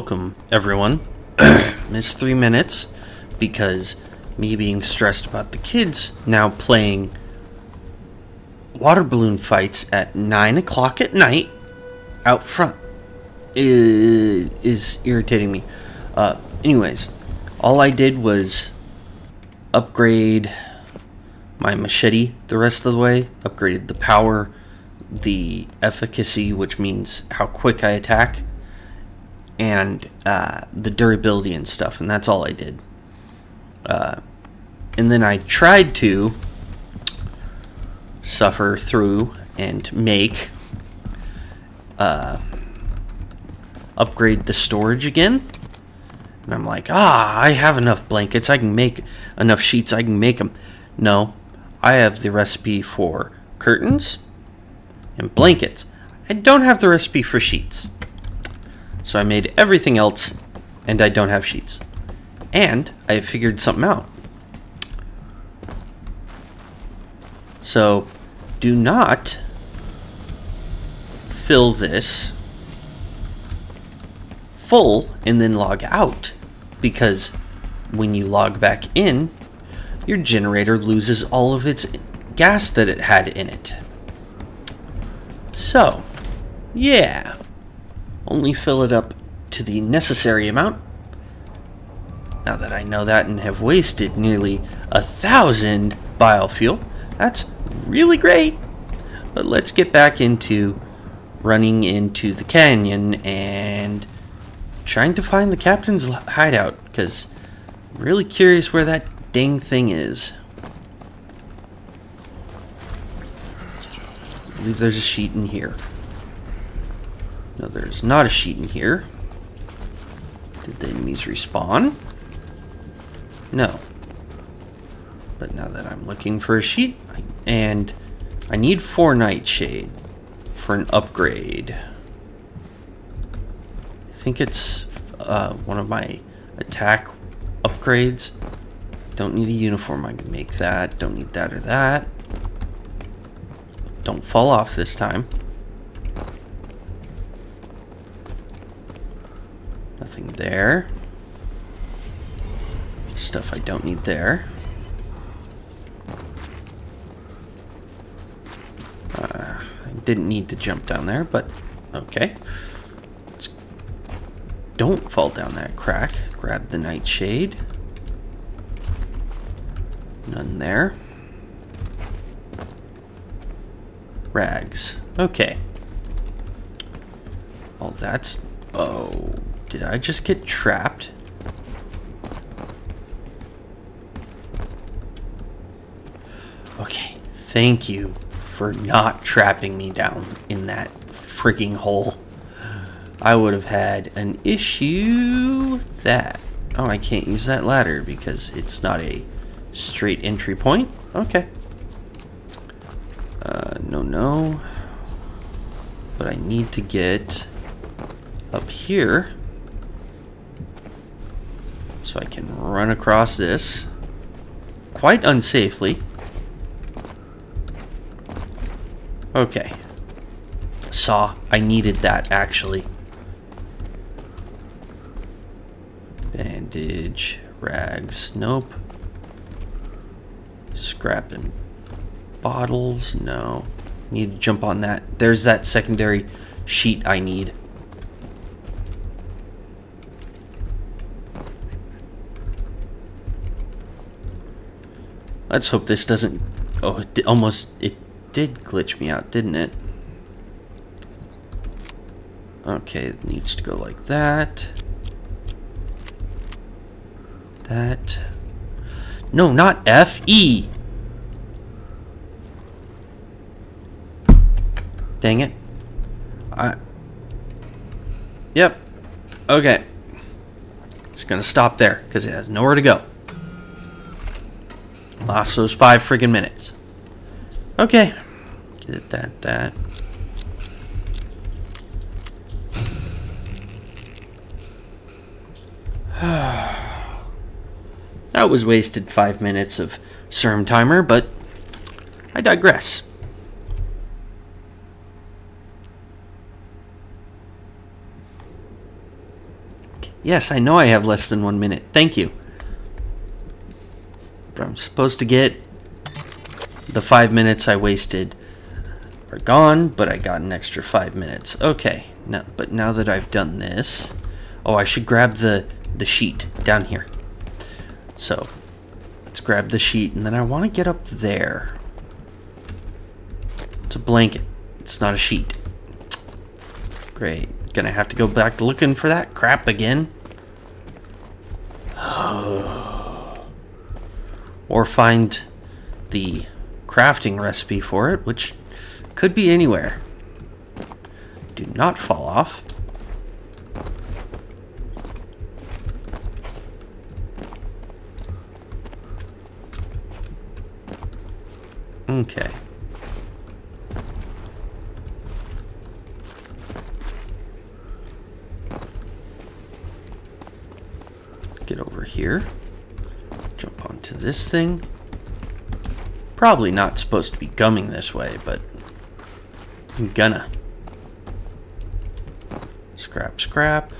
Welcome, everyone. Missed three minutes because me being stressed about the kids now playing water balloon fights at 9 o'clock at night out front is, is irritating me. Uh, anyways, all I did was upgrade my machete the rest of the way, upgraded the power, the efficacy, which means how quick I attack, and uh, the durability and stuff, and that's all I did. Uh, and then I tried to suffer through and make uh, upgrade the storage again. And I'm like, ah, I have enough blankets. I can make enough sheets. I can make them. No, I have the recipe for curtains and blankets. I don't have the recipe for sheets. So I made everything else, and I don't have sheets. And I figured something out. So do not fill this full and then log out because when you log back in, your generator loses all of its gas that it had in it. So, yeah only fill it up to the necessary amount. Now that I know that and have wasted nearly a thousand biofuel, that's really great. But let's get back into running into the canyon and trying to find the captain's hideout because I'm really curious where that dang thing is. I believe there's a sheet in here. No, there's not a sheet in here. Did the enemies respawn? No. But now that I'm looking for a sheet, I, and I need four nightshade for an upgrade. I think it's uh, one of my attack upgrades. Don't need a uniform, I can make that. Don't need that or that. Don't fall off this time. There. Stuff I don't need there. Uh, I didn't need to jump down there, but okay. Let's don't fall down that crack. Grab the nightshade. None there. Rags. Okay. Well, that's... Oh, did I just get trapped? Okay, thank you for not trapping me down in that freaking hole. I would have had an issue with that. Oh, I can't use that ladder because it's not a straight entry point. Okay. Uh, no, no. But I need to get up here so I can run across this quite unsafely. Okay. Saw. I needed that, actually. Bandage. Rags. Nope. Scrapping bottles. No. Need to jump on that. There's that secondary sheet I need. Let's hope this doesn't... Oh, it almost... It did glitch me out, didn't it? Okay, it needs to go like that. That. No, not F. E. Dang it. I... Yep. Okay. It's gonna stop there, because it has nowhere to go. Lost those five friggin' minutes. Okay. Get that, that. that was wasted five minutes of Serum timer, but I digress. Yes, I know I have less than one minute. Thank you. But I'm supposed to get the five minutes I wasted are gone, but I got an extra five minutes. Okay, now, but now that I've done this, oh, I should grab the, the sheet down here. So, let's grab the sheet, and then I want to get up there. It's a blanket. It's not a sheet. Great. Gonna have to go back looking for that crap again. Oh. Or find the crafting recipe for it, which could be anywhere. Do not fall off. Okay. Get over here. Onto this thing. Probably not supposed to be gumming this way, but I'm gonna. Scrap, scrap.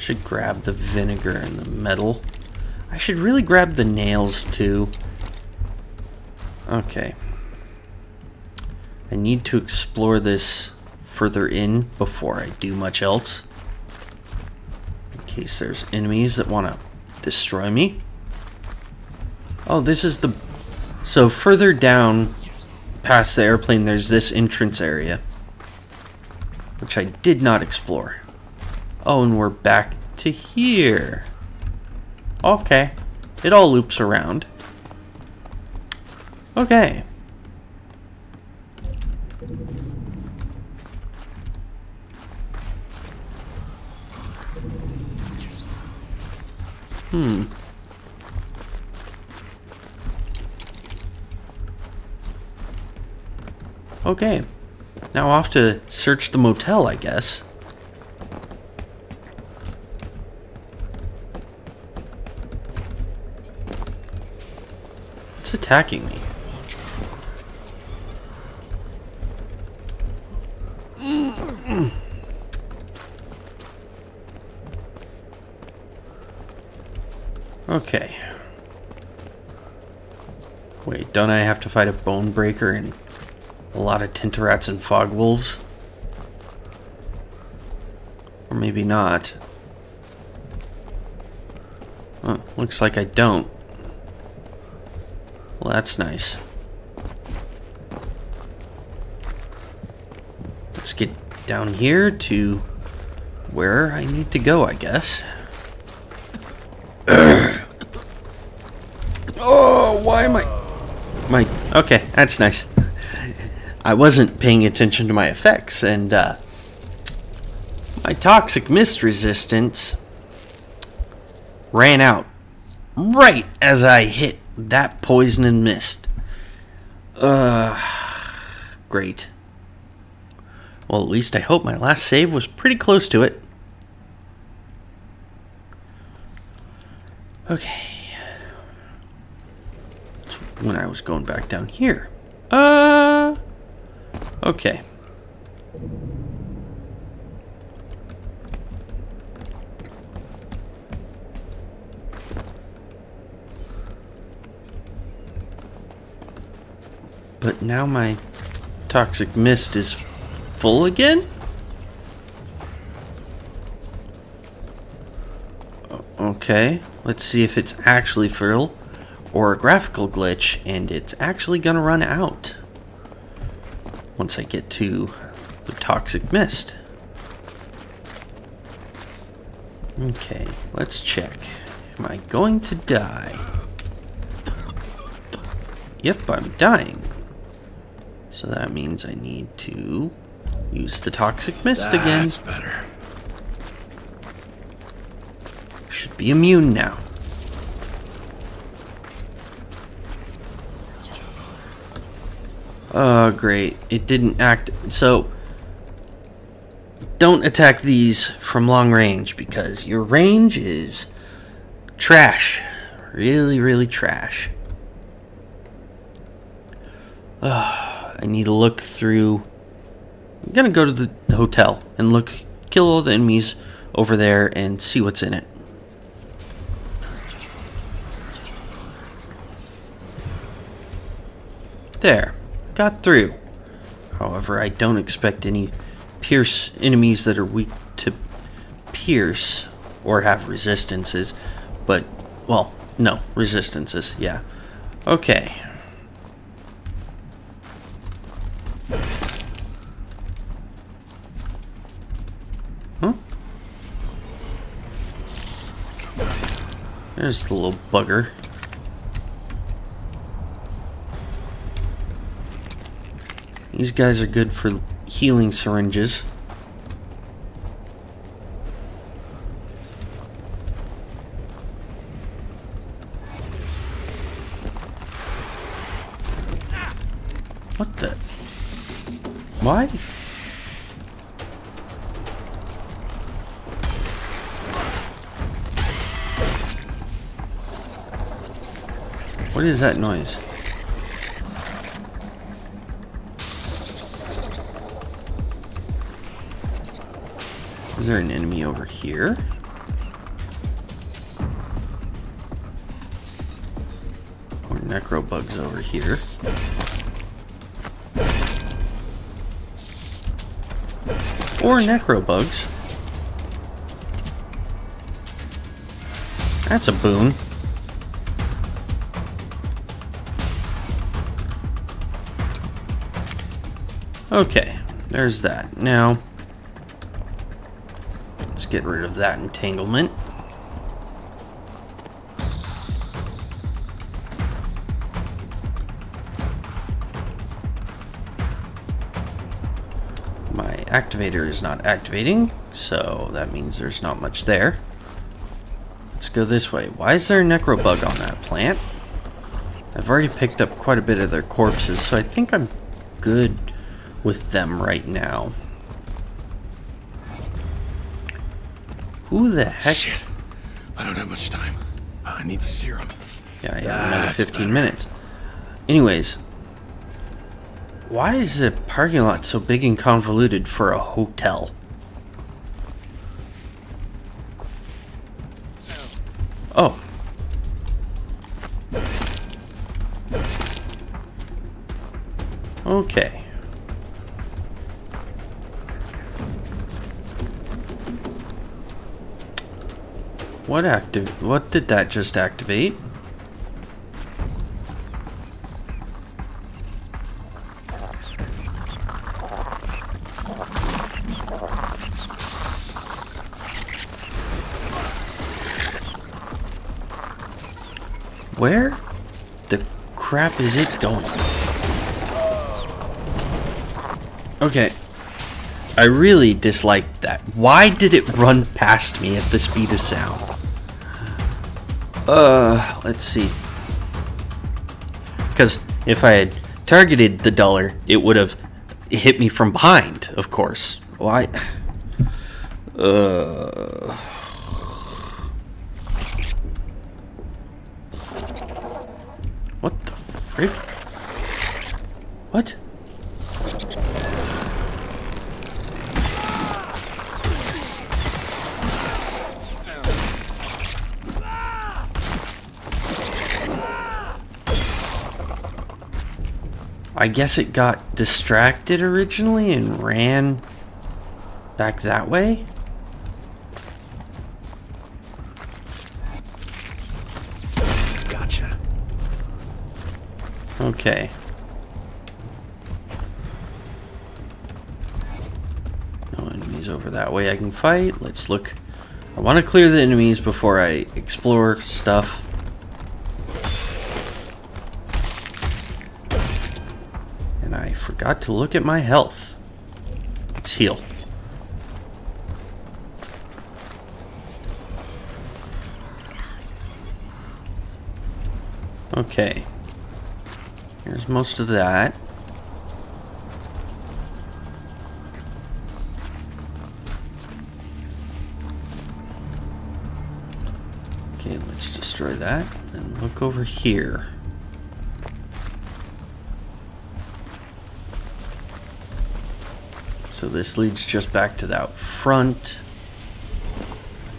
Should grab the vinegar and the metal. I should really grab the nails too. Okay. I need to explore this further in before I do much else. Case there's enemies that want to destroy me. Oh, this is the... So further down past the airplane, there's this entrance area. Which I did not explore. Oh, and we're back to here. Okay. It all loops around. Okay. Hmm. Okay. Now off to search the motel, I guess. It's attacking me. Okay. Wait, don't I have to fight a bone breaker and a lot of Tinterats and fog wolves? Or maybe not. Looks like I don't. Well, that's nice. Let's get down here to where I need to go, I guess. Why am I... My... Okay, that's nice. I wasn't paying attention to my effects, and uh, my toxic mist resistance ran out right as I hit that poison and mist. Uh, great. Well, at least I hope my last save was pretty close to it. Okay. When I was going back down here. Uh... Okay. But now my toxic mist is full again? Okay, let's see if it's actually full or a graphical glitch and it's actually gonna run out once I get to the toxic mist. Okay, let's check. Am I going to die? Yep, I'm dying. So that means I need to use the toxic mist That's again. That's better. Should be immune now. Oh, great. It didn't act... So, don't attack these from long range because your range is trash. Really, really trash. Uh, I need to look through... I'm going to go to the hotel and look kill all the enemies over there and see what's in it. There. Got through. However, I don't expect any pierce enemies that are weak to pierce or have resistances, but, well, no, resistances, yeah. Okay. Huh? There's the little bugger. These guys are good for healing syringes. What the? Why? What is that noise? Is there an enemy over here? Or necro bugs over here? Or necro bugs. That's a boon. Okay, there's that. Now, get rid of that entanglement. My activator is not activating, so that means there's not much there. Let's go this way. Why is there a necrobug on that plant? I've already picked up quite a bit of their corpses, so I think I'm good with them right now. Who the heck? Shit. I don't have much time. Ah, I need the serum. Yeah, I have another 15 better. minutes. Anyways, why is the parking lot so big and convoluted for a hotel? Oh. Okay. What active what did that just activate? Where the crap is it going? Okay. I really disliked that. Why did it run past me at the speed of sound? Uh, let's see. Because if I had targeted the dollar, it would have hit me from behind, of course. Why? Uh. What the frick? What? I guess it got distracted originally and ran back that way? Gotcha. Okay. No enemies over that way I can fight. Let's look. I want to clear the enemies before I explore stuff. Forgot to look at my health. Let's heal. Okay. Here's most of that. Okay, let's destroy that and look over here. So this leads just back to that front.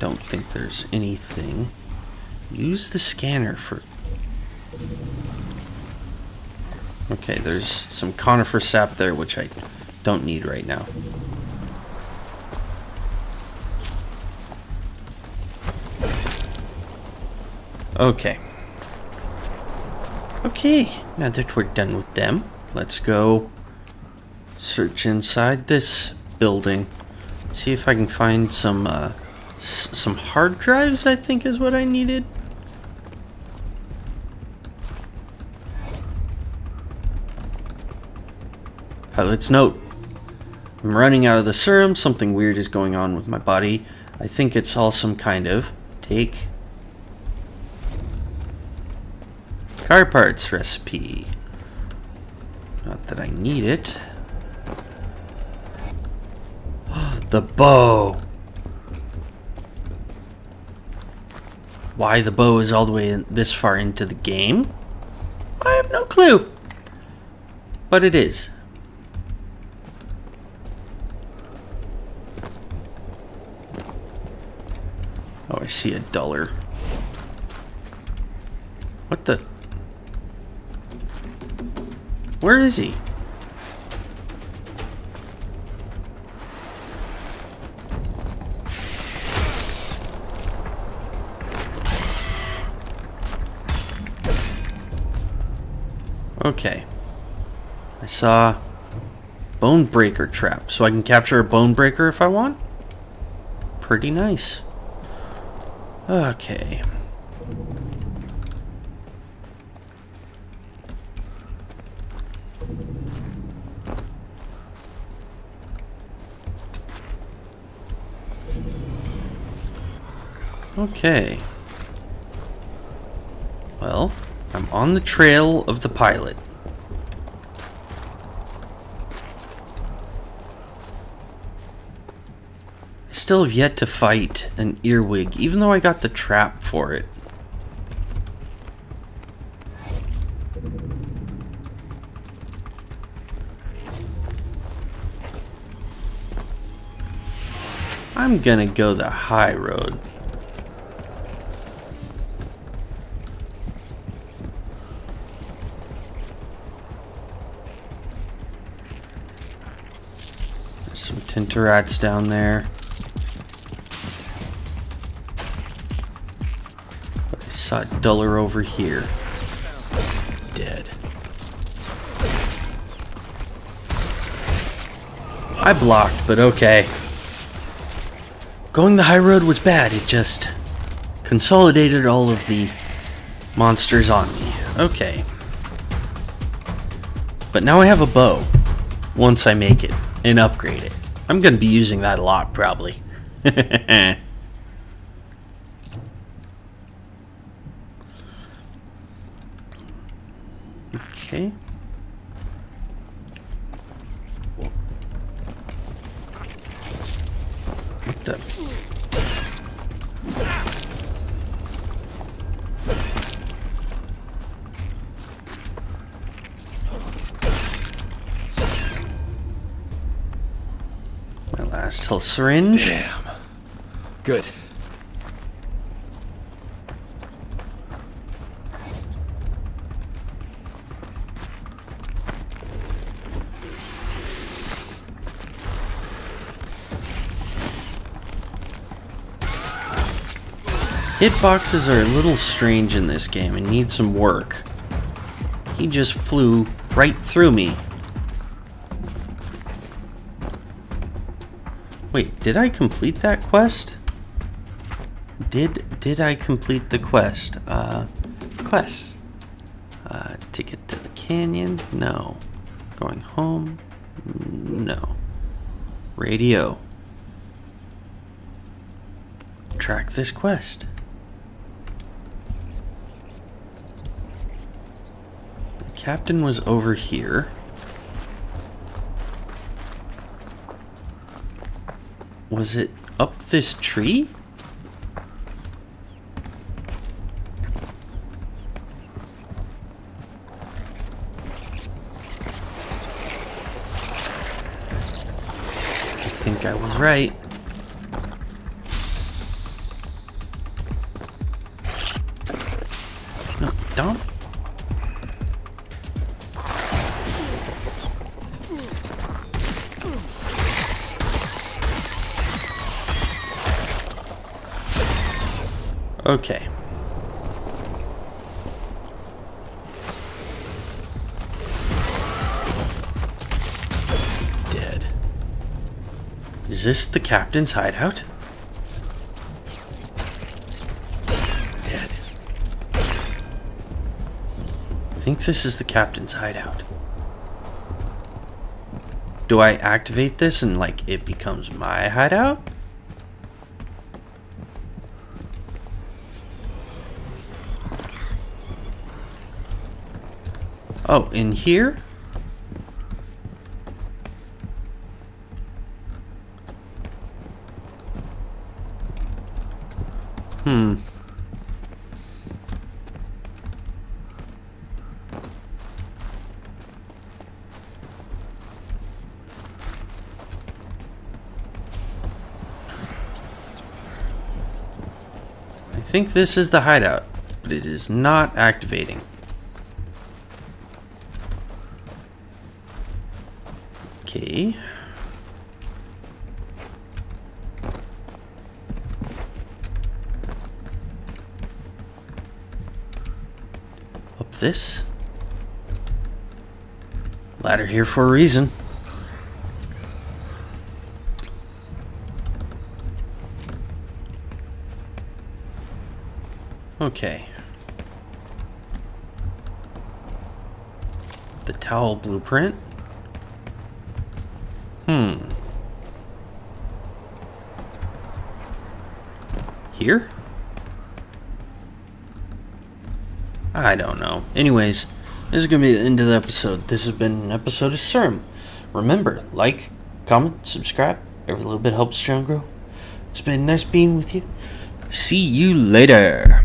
Don't think there's anything. Use the scanner for... Okay, there's some conifer sap there, which I don't need right now. Okay. Okay, now that we're done with them, let's go search inside this building. See if I can find some uh, some hard drives, I think is what I needed. Pilot's note. I'm running out of the serum. Something weird is going on with my body. I think it's all some kind of take car parts recipe. Not that I need it. The bow. Why the bow is all the way in, this far into the game? I have no clue. But it is. Oh, I see a dollar. What the? Where is he? Okay. I saw bone breaker trap, so I can capture a bone breaker if I want. Pretty nice. Okay. Okay. Well, I'm on the trail of the pilot. I still have yet to fight an earwig, even though I got the trap for it. I'm gonna go the high road. Tinterats down there. I saw duller over here. Dead. I blocked, but okay. Going the high road was bad. It just consolidated all of the monsters on me. Okay. But now I have a bow. Once I make it and upgrade it. I'm going to be using that a lot, probably. okay. Still syringe. Damn. Good. Hitboxes are a little strange in this game and need some work. He just flew right through me. Wait, did I complete that quest? Did did I complete the quest? Uh, quest. Uh, ticket to the canyon? No. Going home? No. Radio. Track this quest. The captain was over here. Was it up this tree? I think I was right. Okay. Dead. Is this the captain's hideout? Dead. I think this is the captain's hideout. Do I activate this and like it becomes my hideout? Oh, in here? Hmm. I think this is the hideout, but it is not activating. Okay. Up this. Ladder here for a reason. Okay. The towel blueprint. Hmm. Here? I don't know. Anyways, this is going to be the end of the episode. This has been an episode of Serum. Remember, like, comment, subscribe. Every little bit helps the channel grow. It's been nice being with you. See you later.